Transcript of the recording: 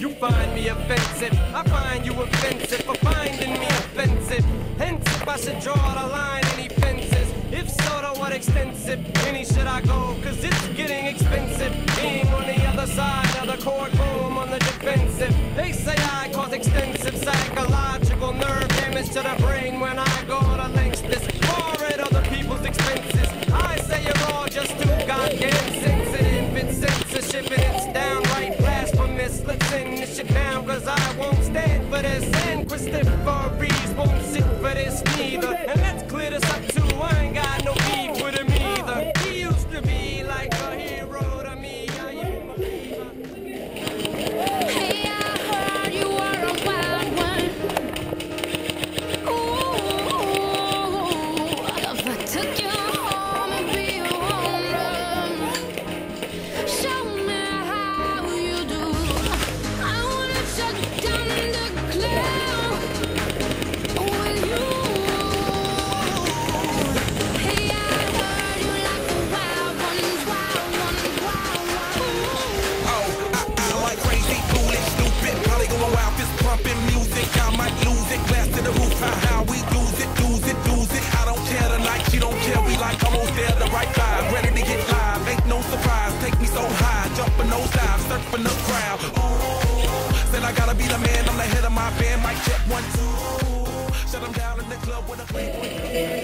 You find me offensive. I find you offensive for finding me offensive. Hence, I should draw the line, any fences. If so, to what extensive? Any should I go? Cause expensive. They say I cause extensive psychological nerve damage to the brain when I in the crowd. Ooh, said I gotta be the man, I'm the head of my band. Mic check one, two. Shut them down in the club with a three-point.